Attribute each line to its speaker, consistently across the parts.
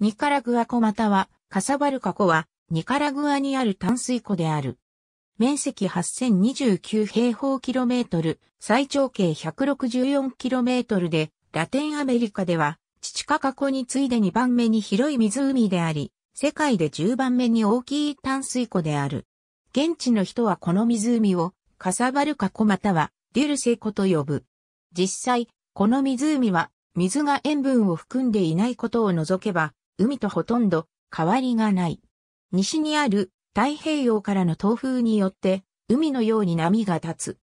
Speaker 1: ニカラグア湖またはカサバルカ湖はニカラグアにある淡水湖である。面積8029平方キロメートル、最長径164キロメートルで、ラテンアメリカでは、チチカカ湖に次いで2番目に広い湖であり、世界で10番目に大きい淡水湖である。現地の人はこの湖を、カサバルカ湖または、デュルセ湖と呼ぶ。実際、この湖は、水が塩分を含んでいないことを除けば、海とほとんど変わりがない。西にある太平洋からの東風によって、海のように波が立つ。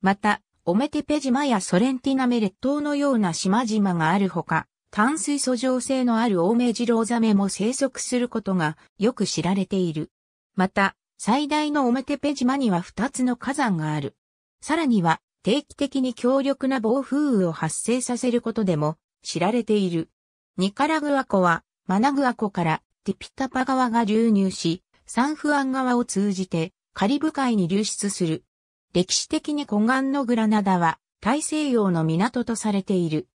Speaker 1: また、オメテペ島やソレンティナメ列島のような島々があるほか、淡水素状性のあるオメジロウザメも生息することがよく知られている。また、最大のオメテペ島には2つの火山がある。さらには、定期的に強力な暴風雨を発生させることでも知られている。ニカラグア湖は、マナグア湖からティピタパ川が流入し、サンフアン川を通じてカリブ海に流出する。歴史的に湖岸のグラナダは大西洋の港とされている。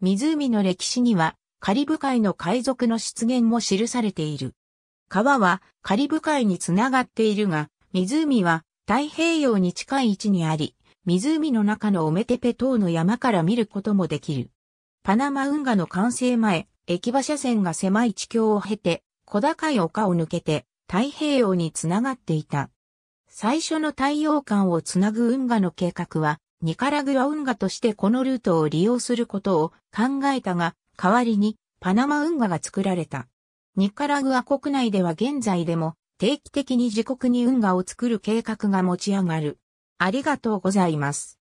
Speaker 1: 湖の歴史にはカリブ海の海賊の出現も記されている。川はカリブ海につながっているが、湖は太平洋に近い位置にあり、湖の中のオメテペ島の山から見ることもできる。パナマ運河の完成前、駅馬車線が狭い地境を経て、小高い丘を抜けて、太平洋につながっていた。最初の太陽間をつなぐ運河の計画は、ニカラグア運河としてこのルートを利用することを考えたが、代わりにパナマ運河が作られた。ニカラグア国内では現在でも定期的に自国に運河を作る計画が持ち上がる。ありがとうございます。